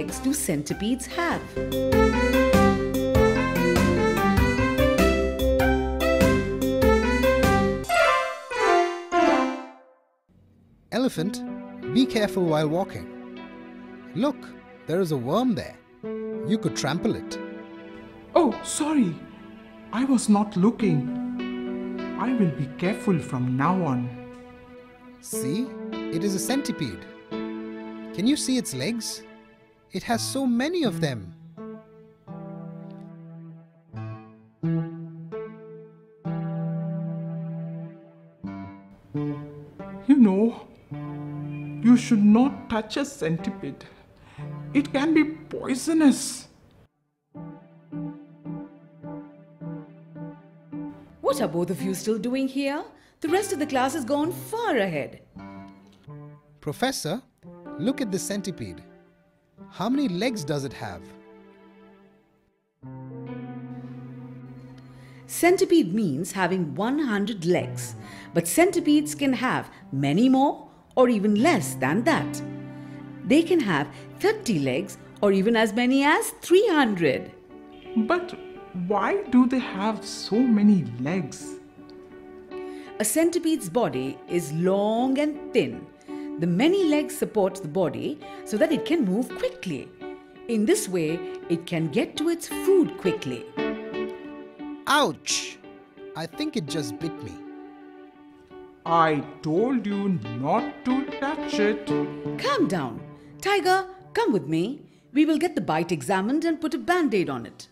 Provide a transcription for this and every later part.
legs do centipedes have? Elephant, be careful while walking. Look, there is a worm there. You could trample it. Oh, sorry. I was not looking. I will be careful from now on. See, it is a centipede. Can you see its legs? It has so many of them. You know, you should not touch a centipede. It can be poisonous. What are both of you still doing here? The rest of the class has gone far ahead. Professor, look at the centipede. How many legs does it have? Centipede means having 100 legs, but centipedes can have many more or even less than that. They can have 30 legs or even as many as 300. But why do they have so many legs? A centipede's body is long and thin. The many legs support the body so that it can move quickly. In this way, it can get to its food quickly. Ouch! I think it just bit me. I told you not to touch it. Calm down. Tiger, come with me. We will get the bite examined and put a band aid on it.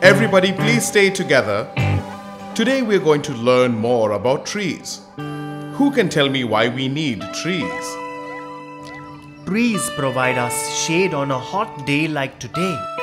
Everybody, please stay together. Today we're going to learn more about trees. Who can tell me why we need trees? Trees provide us shade on a hot day like today.